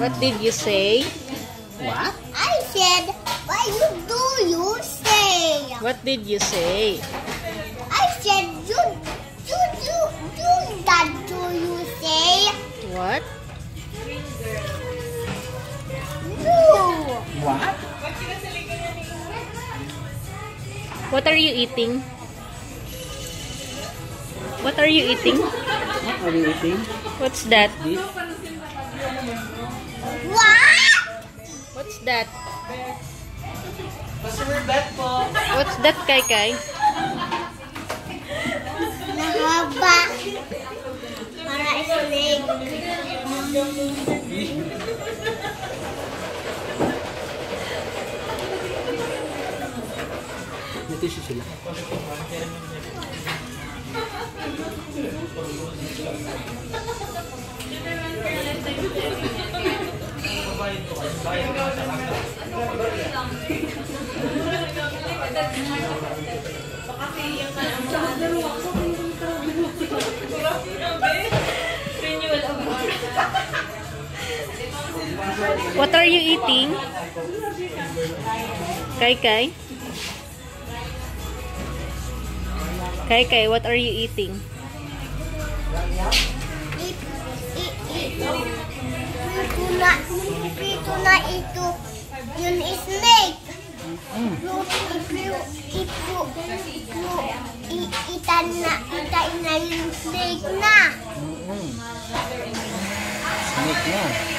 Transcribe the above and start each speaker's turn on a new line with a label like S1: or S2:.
S1: What did you say?
S2: What?
S3: I said, what you do you say?
S1: What did you say?
S3: I said, you, you, you, you, that do you say?
S1: What?
S3: No.
S2: What?
S1: What are you eating? What are you eating?
S2: What are you eating?
S1: What's that?
S2: This?
S3: What?
S1: What's that?
S2: Customer bet po.
S1: What's that, Kai Kai?
S3: Nahaba. Para snake.
S2: Tissue sila.
S1: What are you eating? Kai Kai? Kai Kai, what are you eating?
S3: Ito na ito. Yun is snake. Ito, ito, ito, ito, i- itan na, itan na yung snake na.
S2: Snake na.